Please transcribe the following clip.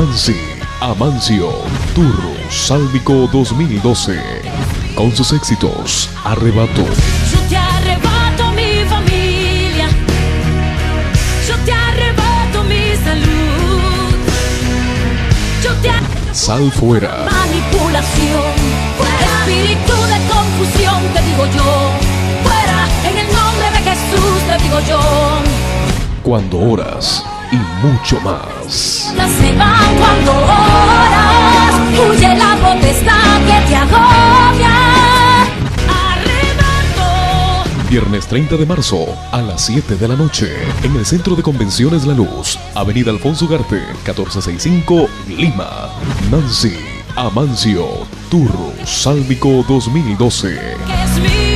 Nancy Amancio Turro Sálvico 2012 con sus éxitos Arrebato. Yo te arrebato mi familia, yo te arrebato mi salud, yo te arrebato Sal fuera. manipulación, espíritu de confusión, te digo yo, fuera en el nombre de Jesús, te digo yo. cuando oras y mucho más. Las cuando oras, huye la potestad que te agobia. Arrebato. Viernes 30 de marzo a las 7 de la noche en el Centro de Convenciones La Luz, Avenida Alfonso Ugarte, 1465, Lima. Nancy Amancio Turro Sálvico 2012. que